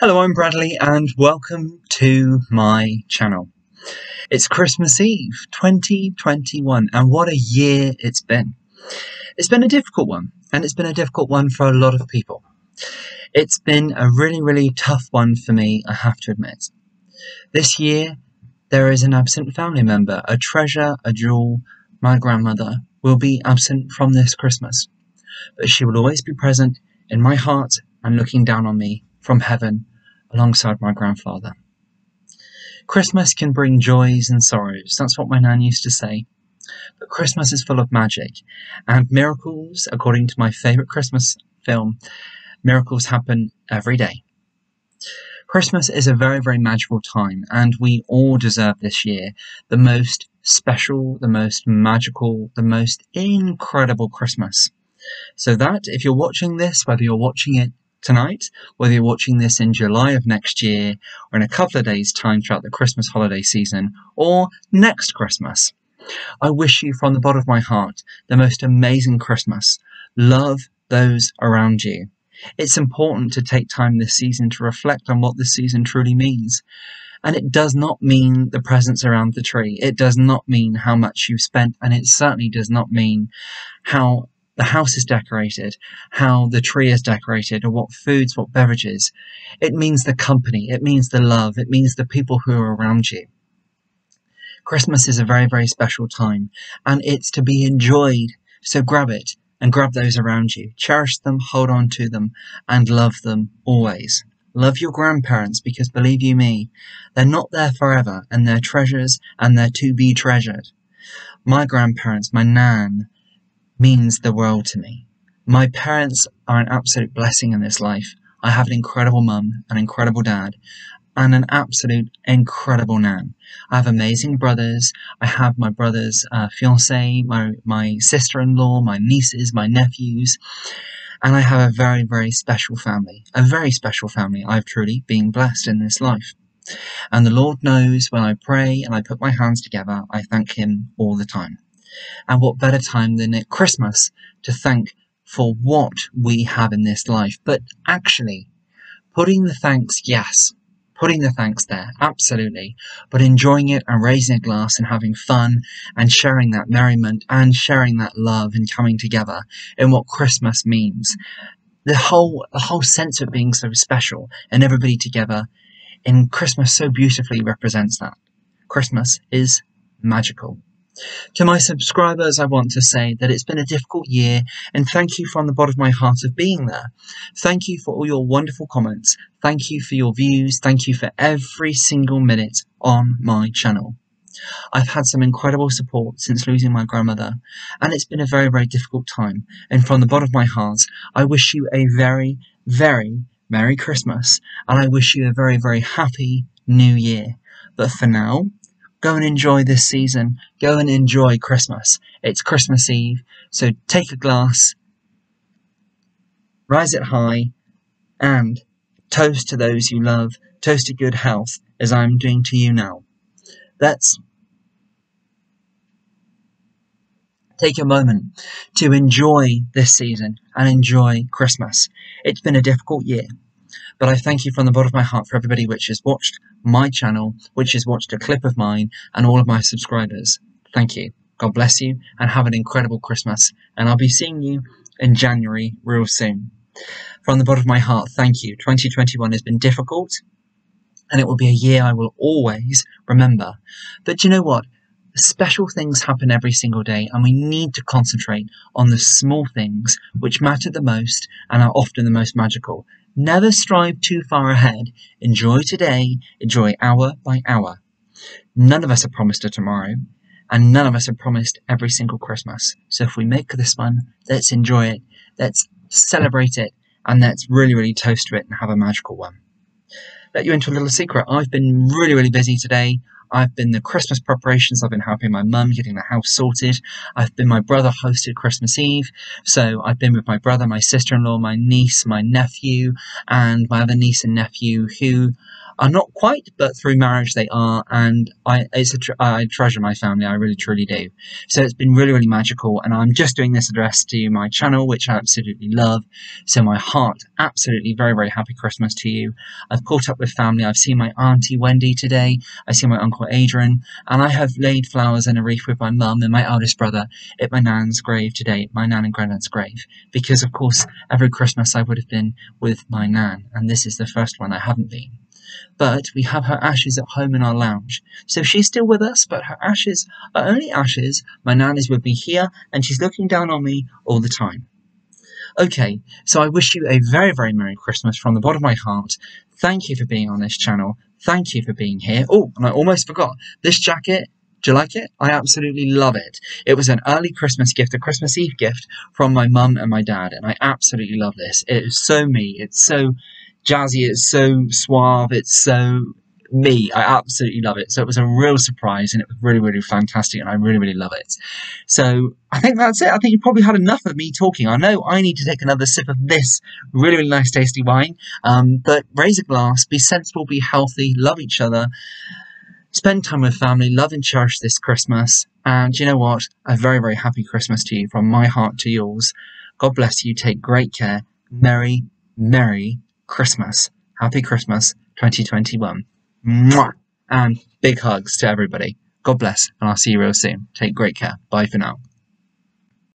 Hello, I'm Bradley and welcome to my channel. It's Christmas Eve 2021 and what a year it's been. It's been a difficult one and it's been a difficult one for a lot of people. It's been a really, really tough one for me, I have to admit. This year, there is an absent family member, a treasure, a jewel. My grandmother will be absent from this Christmas, but she will always be present in my heart and looking down on me from heaven alongside my grandfather. Christmas can bring joys and sorrows, that's what my nan used to say. But Christmas is full of magic, and miracles, according to my favourite Christmas film, miracles happen every day. Christmas is a very, very magical time, and we all deserve this year the most special, the most magical, the most incredible Christmas. So that, if you're watching this, whether you're watching it tonight, whether you're watching this in July of next year, or in a couple of days' time throughout the Christmas holiday season, or next Christmas. I wish you from the bottom of my heart the most amazing Christmas. Love those around you. It's important to take time this season to reflect on what this season truly means. And it does not mean the presents around the tree. It does not mean how much you've spent, and it certainly does not mean how the house is decorated, how the tree is decorated, or what foods, what beverages. It means the company, it means the love, it means the people who are around you. Christmas is a very, very special time, and it's to be enjoyed. So grab it and grab those around you. Cherish them, hold on to them, and love them always. Love your grandparents because believe you me, they're not there forever and they're treasures and they're to be treasured. My grandparents, my nan, means the world to me. My parents are an absolute blessing in this life. I have an incredible mum, an incredible dad, and an absolute incredible nan. I have amazing brothers. I have my brother's uh, fiance, my my sister-in-law, my nieces, my nephews, and I have a very very special family. A very special family. I've truly been blessed in this life. And the Lord knows when I pray and I put my hands together, I thank Him all the time. And what better time than at Christmas to thank for what we have in this life, but actually putting the thanks, yes, putting the thanks there, absolutely, but enjoying it and raising a glass and having fun and sharing that merriment and sharing that love and coming together in what Christmas means. The whole, the whole sense of being so special and everybody together in Christmas so beautifully represents that. Christmas is magical. To my subscribers, I want to say that it's been a difficult year and thank you from the bottom of my heart of being there. Thank you for all your wonderful comments. Thank you for your views. Thank you for every single minute on my channel. I've had some incredible support since losing my grandmother, and it's been a very, very difficult time. And from the bottom of my heart, I wish you a very, very Merry Christmas, and I wish you a very, very happy New Year. But for now, Go and enjoy this season. Go and enjoy Christmas. It's Christmas Eve, so take a glass, rise it high, and toast to those you love, toast to good health, as I'm doing to you now. Let's take a moment to enjoy this season and enjoy Christmas. It's been a difficult year. But I thank you from the bottom of my heart for everybody which has watched my channel, which has watched a clip of mine, and all of my subscribers. Thank you. God bless you, and have an incredible Christmas. And I'll be seeing you in January real soon. From the bottom of my heart, thank you. 2021 has been difficult, and it will be a year I will always remember. But you know what? Special things happen every single day, and we need to concentrate on the small things which matter the most and are often the most magical. Never strive too far ahead. Enjoy today, enjoy hour by hour. None of us are promised a tomorrow, and none of us are promised every single Christmas. So if we make this one, let's enjoy it, let's celebrate it, and let's really, really toast to it and have a magical one. Let you into a little secret. I've been really, really busy today. I've been the Christmas preparations. I've been helping my mum getting the house sorted. I've been my brother hosted Christmas Eve. So I've been with my brother, my sister-in-law, my niece, my nephew, and my other niece and nephew who are not quite, but through marriage they are, and I it's a tr- I treasure my family. I really truly do. So it's been really really magical, and I'm just doing this address to my channel, which I absolutely love. So my heart, absolutely very very happy Christmas to you. I've caught up with family. I've seen my auntie Wendy today. I see my uncle Adrian, and I have laid flowers and a wreath with my mum and my eldest brother at my nan's grave today, my nan and granddad's grave, because of course every Christmas I would have been with my nan, and this is the first one I haven't been. But we have her ashes at home in our lounge. So she's still with us, but her ashes are only ashes. My nan is with me here, and she's looking down on me all the time. Okay, so I wish you a very, very Merry Christmas from the bottom of my heart. Thank you for being on this channel. Thank you for being here. Oh, and I almost forgot. This jacket do you like it? I absolutely love it. It was an early Christmas gift, a Christmas Eve gift from my mum and my dad, and I absolutely love this. It is so me. It's so jazzy. It's so suave. It's so me. I absolutely love it. So it was a real surprise and it was really, really fantastic and I really, really love it. So I think that's it. I think you probably had enough of me talking. I know I need to take another sip of this really, really nice, tasty wine. Um, but raise a glass, be sensible, be healthy, love each other. Spend time with family, love and cherish this Christmas. And you know what? A very, very happy Christmas to you from my heart to yours. God bless you. Take great care. Merry, Merry Christmas. Happy Christmas 2021. Mwah! And big hugs to everybody. God bless, and I'll see you real soon. Take great care. Bye for now.